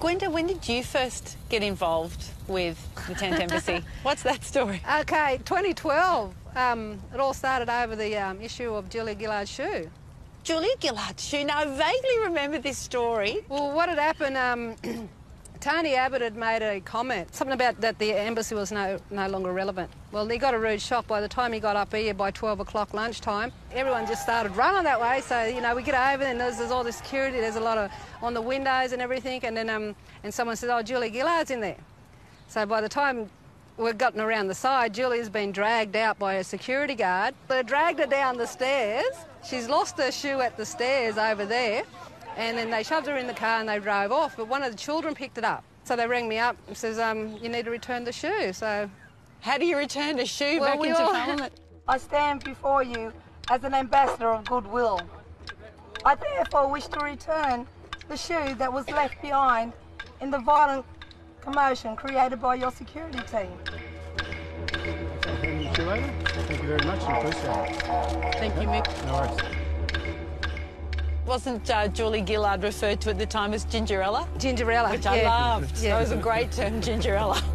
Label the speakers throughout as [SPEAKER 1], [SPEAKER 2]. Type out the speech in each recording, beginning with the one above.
[SPEAKER 1] Gwenda, when did you first get involved with the Tent Embassy? What's that story?
[SPEAKER 2] Okay, 2012. Um, it all started over the um, issue of Julia Gillard's shoe.
[SPEAKER 1] Julia Gillard shoe. Now, I vaguely remember this story.
[SPEAKER 2] Well, what had happened? Um, Tony Abbott had made a comment, something about that the embassy was no, no longer relevant. Well, he got a rude shock by the time he got up here by 12 o'clock lunchtime. Everyone just started running that way. So, you know, we get over and there's, there's all the security, there's a lot of on the windows and everything. And then um, and someone says, oh, Julie Gillard's in there. So by the time we've gotten around the side, Julie's been dragged out by a security guard. They dragged her down the stairs. She's lost her shoe at the stairs over there. And then they shoved her in the car and they drove off. But one of the children picked it up. So they rang me up and says, um, you need to return the shoe. So
[SPEAKER 1] How do you return a shoe
[SPEAKER 2] Well,
[SPEAKER 1] back
[SPEAKER 2] we
[SPEAKER 1] into
[SPEAKER 2] all-
[SPEAKER 1] Parliament?
[SPEAKER 3] I stand before you as an ambassador of goodwill. I therefore wish to return the shoe that was left behind in the violent commotion created by your security team.
[SPEAKER 4] See you later. Thank you very much. I appreciate it.
[SPEAKER 1] Thank you, Mick.
[SPEAKER 4] No worries.
[SPEAKER 1] Wasn't uh, Julie Gillard referred to at the time as Gingerella?
[SPEAKER 2] Gingerella.
[SPEAKER 1] Which I
[SPEAKER 2] yeah.
[SPEAKER 1] loved.
[SPEAKER 2] Yeah.
[SPEAKER 1] That was a great term, Gingerella.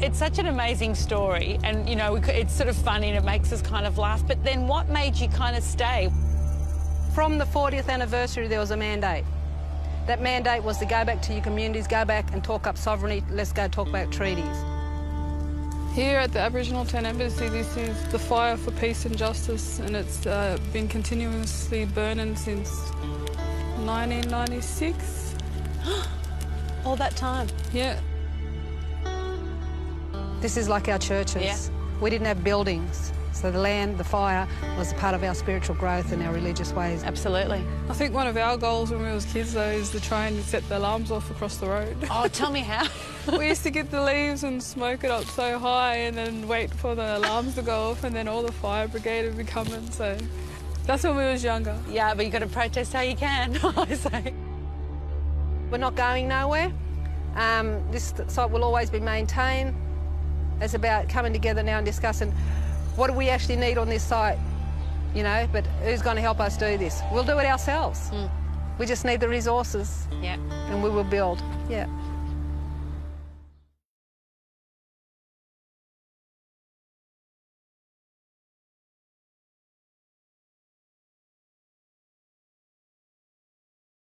[SPEAKER 1] It's such an amazing story, and you know, it's sort of funny and it makes us kind of laugh. But then, what made you kind of stay?
[SPEAKER 2] From the 40th anniversary, there was a mandate. That mandate was to go back to your communities, go back and talk up sovereignty, let's go talk about treaties.
[SPEAKER 5] Here at the Aboriginal Tent Embassy, this is the fire for peace and justice, and it's uh, been continuously burning since 1996.
[SPEAKER 1] All that time.
[SPEAKER 5] Yeah,
[SPEAKER 2] This is like our churches.
[SPEAKER 1] Yeah.
[SPEAKER 2] We didn't have buildings, so the land, the fire was a part of our spiritual growth and our religious ways.
[SPEAKER 1] Absolutely.
[SPEAKER 5] I think one of our goals when we was kids though is to try and set the alarms off across the road.
[SPEAKER 1] Oh, tell me how.
[SPEAKER 5] we used to get the leaves and smoke it up so high and then wait for the alarms to go off and then all the fire brigade would be coming, so that's when we was younger.
[SPEAKER 1] yeah, but you got to protest how you can. I say.
[SPEAKER 2] We're not going nowhere. Um, this site will always be maintained. It's about coming together now and discussing what do we actually need on this site, you know, but who's going to help us do this? We'll do it ourselves. Hmm. We just need the resources
[SPEAKER 1] Yeah.
[SPEAKER 2] and we will build. Yeah.